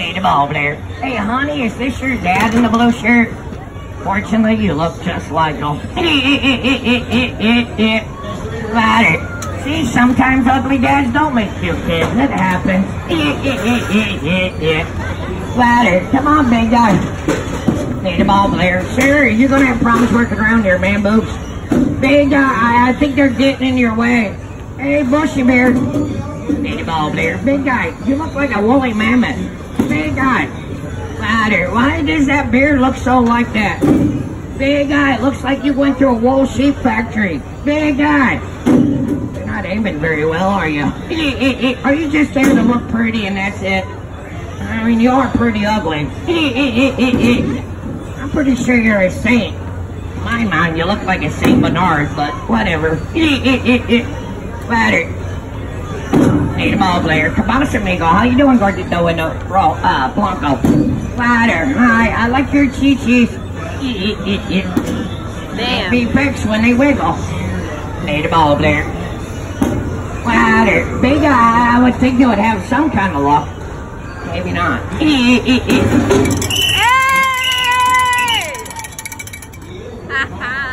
Need a ball player. Hey, honey, is this your dad in the blue shirt? Fortunately, you look just like him. Ladder. See, sometimes ugly dads don't make cute kids. It happens. Ladder. Come on, big guy. Need ball player. Sure, you're gonna have problems working around here, man, boobs. Big guy, I, think they're getting in your way. Hey, bushy beard. Need ball player. Big guy, you look like a woolly mammoth. Big guy. Ladder. Why does that beard look so like that? Big guy, it looks like you went to a wool sheep factory. Big guy. You're not aiming very well, are you? Are you just there to look pretty and that's it? I mean, you are pretty ugly. I'm pretty sure you're a saint. In my mind, you look like a Saint Bernard, but whatever. Ladder. Nita Blair, Cabasa amigo. How you doing, Gordito and uh, Ro, uh, Blanco? Water. Hi, I like your cheat sheets. Damn. Be fixed when they wiggle. Nita Blair. Water. Big eye, I would think they would have some kind of luck. Maybe not. Hey! Ha ha.